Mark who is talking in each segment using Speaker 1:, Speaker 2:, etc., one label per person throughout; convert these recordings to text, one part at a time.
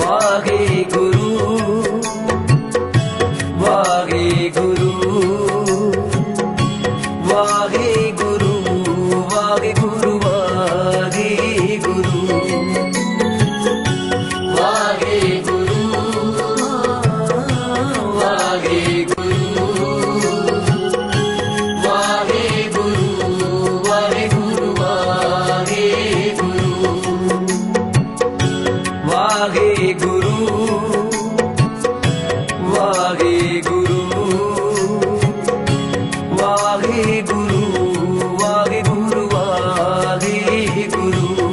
Speaker 1: वाहे गुरु 不如。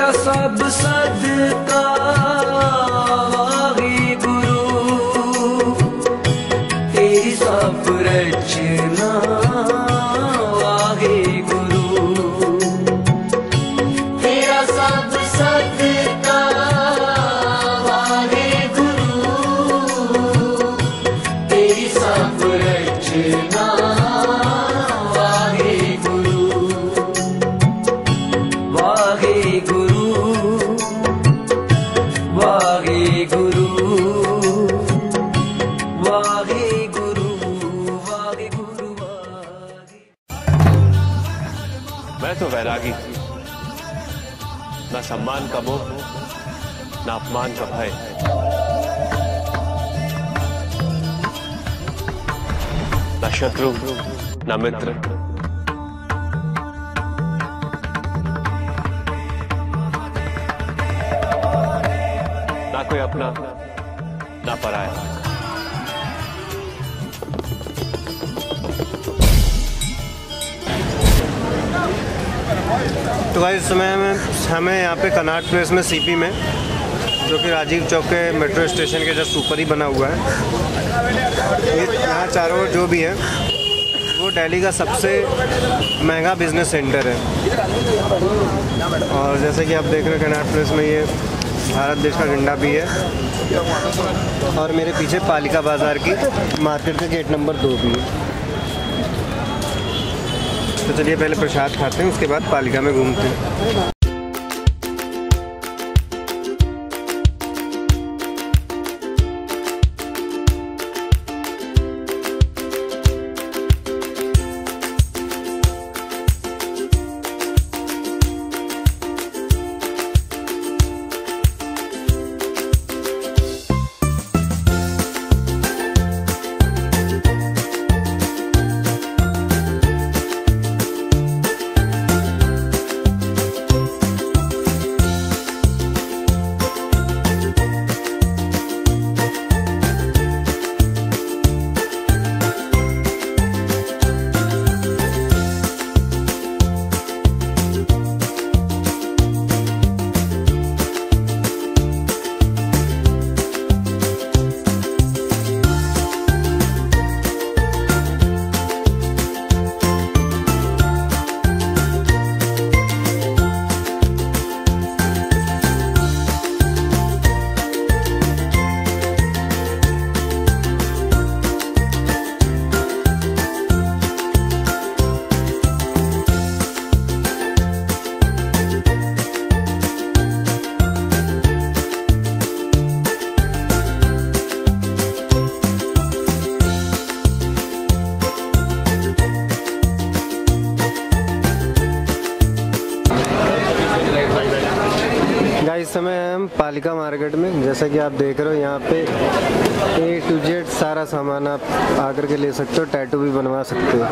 Speaker 1: तेरा सब सदका।
Speaker 2: मैं तो वैरागी। ना सम्मान का मोह, ना अपमान का भय। ना शत्रु, ना मित्र। ना कोई अपना, ना पराया।
Speaker 3: तो भाई इस समय हमें हमें यहाँ पे कनाट प्लेस में सीपी में, जो कि राजीव चौक के मेट्रो स्टेशन के जस्ट ऊपर ही बना हुआ है। ये यहाँ चारों ओर जो भी है, वो दिल्ली का सबसे महँगा बिज़नेस सेंटर है। और जैसे कि आप देख रहे हैं कनाट प्लेस में ये भारत देश का झंडा भी है। और मेरे पीछे पालिका बाज़ार की मार्केट का गेट नंबर दो भी है। तो चलिए पहले प्रसाद खाते हैं उसके बाद पालिका में घूमते हैं। समय हम पालिका मार्केट में। जैसा कि आप देख रहे हो, यहाँ पे ए टू जेड सारा सामान आप आकर के ले सकते हो टैटू भी बनवा सकते हो।